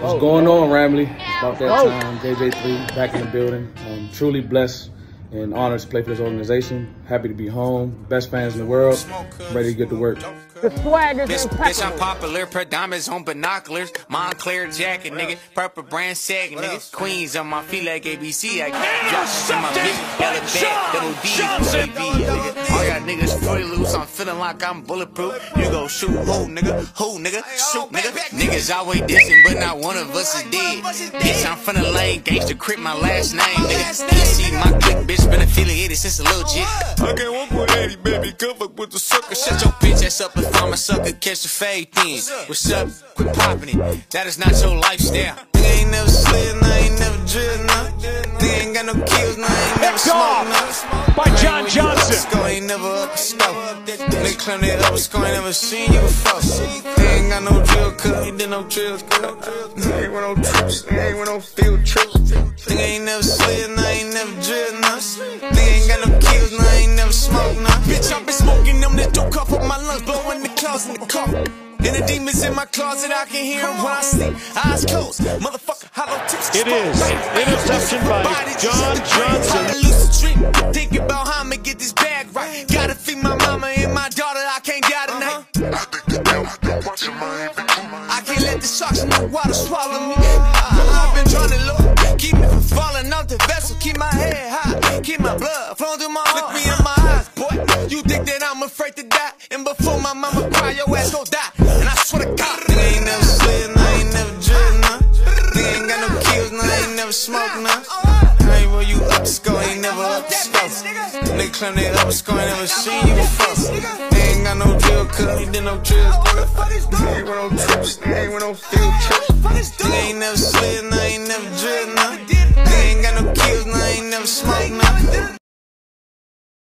What's oh. going on, Ramily? It's about that oh. time. JJ3 back in the building. I'm truly blessed and honored to play for this organization. Happy to be home. Best fans in the world. Ready to get to work. The swag is Bitch, impeccable. bitch, I'm popular, per diamonds on binoculars, Moncler jacket, nigga, purple brand sagging, nigga, Queens on my feet like ABC, I drop in my bitch, yellow bag, double D, TV, nigga, all y'all niggas fully loose, I'm feeling like I'm bulletproof, you go shoot, who, nigga, who, nigga, shoot, nigga, niggas always dissing, but not one of us is dead, bitch, I'm from the lane, gangsta crip, my last name, nigga, you see my click, bitch, been affiliated since a little jit, I can't walk with 80, baby, come fuck with the sucker, shut your bitch ass up if I'm a sucker, catch the fade then. What's up? Quit popping it. That is not your lifestyle. Nigga ain't never slid, nah, ain't never drilled, nah. Nigga ain't got no kills, nah, ain't never smoked, nah. by John Johnson. Score ain't never up the scope. Nigga claim they up the score, ain't never seen you before. They ain't got no drill cut, he did no drills cut. Nigga ain't with no trips, nigga ain't with no field trips. Nigga ain't never the clouds in the car. And the demons in my closet, I can hear them when I sleep. Eyes closed, motherfucker, hollow tips. It is interception by John Johnson. Lucid dream, thinking about how I'ma get this bag right. Gotta feed my mama and my daughter, I can't die tonight. I can't let the sharks in the water swallow me. I, have been trying to look, keep me from falling off the vessel, keep my head high, keep my blood flowing through my heart. Ass gon' die. And I swear to God, nigga ain't never slid, nah, ain't never drilled, nah. Nigga ain't got no kills, nah, ain't never smoked, nah. I ain't where you up the score, ain't never up the score. Nigga claim they up the score, ain't never seen you before. They ain't got no drill cut, he did no drills. Nigga ain't with no trips, nigga ain't with no field trips. Nigga ain't never slid, nah, ain't never drilled, nah. Nigga ain't got no kills, nah, ain't never smoked, nah.